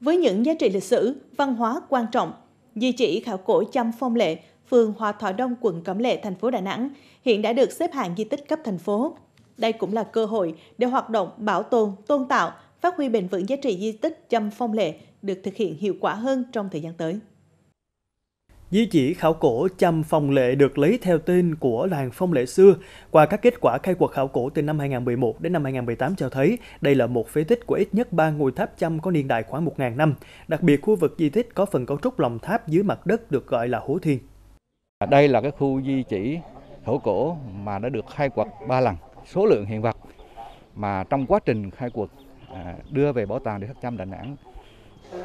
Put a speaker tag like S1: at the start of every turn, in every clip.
S1: Với những giá trị lịch sử, văn hóa quan trọng, di chỉ khảo cổ Chăm Phong Lệ, phường Hòa Thọ Đông, quận Cẩm Lệ, thành phố Đà Nẵng hiện đã được xếp hạng di tích cấp thành phố. Đây cũng là cơ hội để hoạt động bảo tồn, tôn tạo, phát huy bền vững giá trị di tích Chăm Phong Lệ được thực hiện hiệu quả hơn trong thời gian tới.
S2: Di chỉ khảo cổ Chăm Phong Lệ được lấy theo tên của làng Phong Lệ xưa. Qua các kết quả khai quật khảo cổ từ năm 2011 đến năm 2018 cho thấy, đây là một phế tích của ít nhất 3 ngôi tháp Chăm có niên đại khoảng 1.000 năm. Đặc biệt, khu vực di tích có phần cấu trúc lòng tháp dưới mặt đất được gọi là Hố Thiên.
S3: Đây là cái khu di chỉ khảo cổ mà đã được khai quật 3 lần. Số lượng hiện vật mà trong quá trình khai quật à, đưa về bảo tàng địa khắc Chăm Đà Nẵng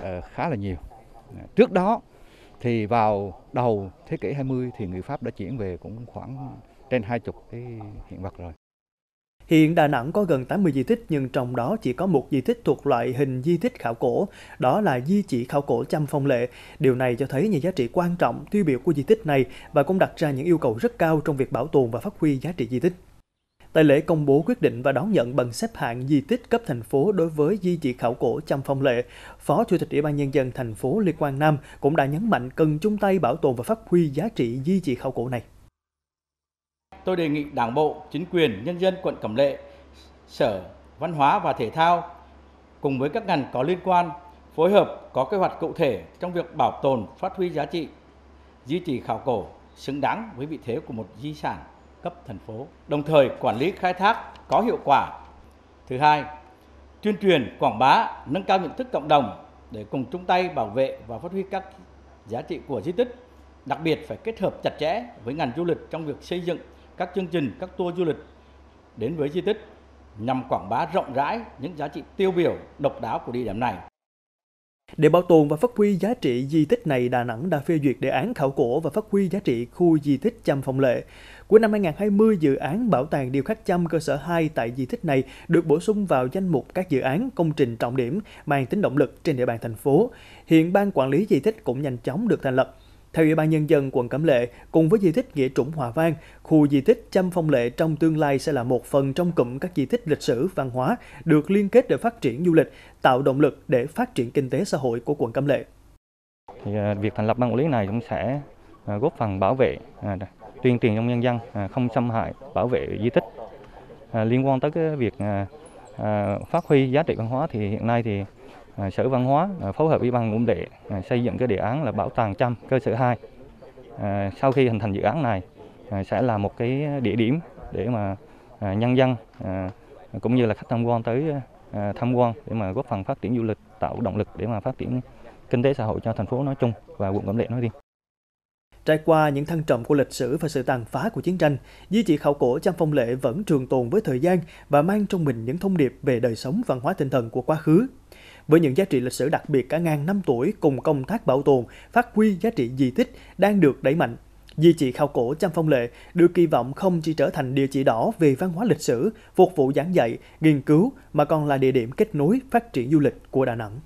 S3: à, khá là nhiều. Trước đó thì vào đầu thế kỷ 20 thì người Pháp đã chuyển về cũng khoảng trên 20 cái hiện vật rồi.
S2: Hiện Đà Nẵng có gần 80 di tích nhưng trong đó chỉ có một di tích thuộc loại hình di tích khảo cổ, đó là di chỉ khảo cổ Trăm Phong Lệ. Điều này cho thấy những giá trị quan trọng tiêu biểu của di tích này và cũng đặt ra những yêu cầu rất cao trong việc bảo tồn và phát huy giá trị di tích. Tại lễ công bố quyết định và đón nhận bằng xếp hạng di tích cấp thành phố đối với di chỉ khảo cổ Trăm Phong Lệ, Phó Chủ tịch Ủy ban Nhân dân thành phố Lê Quang Nam cũng đã nhấn mạnh cần chung tay bảo tồn và phát huy giá trị di chỉ khảo cổ này.
S4: Tôi đề nghị Đảng bộ, chính quyền, nhân dân quận Cẩm Lệ, Sở Văn hóa và Thể thao cùng với các ngành có liên quan phối hợp có kế hoạch cụ thể trong việc bảo tồn, phát huy giá trị di chỉ khảo cổ xứng đáng với vị thế của một di sản cấp thành phố, đồng thời quản lý khai thác có hiệu quả. Thứ hai, tuyên truyền, quảng bá, nâng cao nhận thức cộng đồng để cùng chung tay bảo vệ và phát huy các giá trị của di tích. Đặc biệt phải kết hợp chặt chẽ với ngành du lịch trong việc xây dựng các chương trình, các tour du lịch đến với di tích nhằm quảng bá rộng rãi những giá trị tiêu biểu, độc đáo của địa điểm này.
S2: Để bảo tồn và phát huy giá trị di tích này, Đà Nẵng đã phê duyệt đề án khảo cổ và phát huy giá trị khu di tích Chăm Phong Lệ. Cuối năm 2020, dự án Bảo tàng Điêu khắc Chăm cơ sở 2 tại di tích này được bổ sung vào danh mục các dự án công trình trọng điểm mang tính động lực trên địa bàn thành phố. Hiện ban quản lý di tích cũng nhanh chóng được thành lập. Theo Ủy ban Nhân dân quận Cẩm Lệ, cùng với di tích Nghĩa Trũng Hòa Vang, khu di tích Chăm Phong Lệ trong tương lai sẽ là một phần trong cụm các di tích lịch sử, văn hóa được liên kết để phát triển du lịch, tạo động lực để phát triển kinh tế xã hội của quận Cẩm Lệ.
S5: Thì à, việc thành lập ban quản lý này cũng sẽ à, góp phần bảo vệ, à, tuyên truyền trong nhân dân không xâm hại, bảo vệ di tích. Liên quan tới cái việc phát huy giá trị văn hóa thì hiện nay thì À, sở Văn hóa à, phối hợp với ban quận Đệ à, xây dựng cái đề án là bảo tàng trăm cơ sở 2. Sau khi hình thành dự án này sẽ là một cái địa điểm để mà nhân dân cũng như là khách tham quan tới tham quan để mà góp phần phát triển du lịch, tạo động lực để mà phát triển kinh tế xã hội cho thành phố nói chung và quận Cẩm Lệ nói riêng.
S2: Trải qua những thăng trầm của lịch sử và sự tàn phá của chiến tranh, di chỉ khảo cổ Trăm Phong Lệ vẫn trường tồn với thời gian và mang trong mình những thông điệp về đời sống văn hóa tinh thần của quá khứ. Với những giá trị lịch sử đặc biệt cả ngàn năm tuổi cùng công tác bảo tồn, phát huy giá trị di tích đang được đẩy mạnh. Di chỉ khảo cổ Trăm Phong Lệ được kỳ vọng không chỉ trở thành địa chỉ đỏ về văn hóa lịch sử, phục vụ giảng dạy, nghiên cứu mà còn là địa điểm kết nối phát triển du lịch của Đà Nẵng.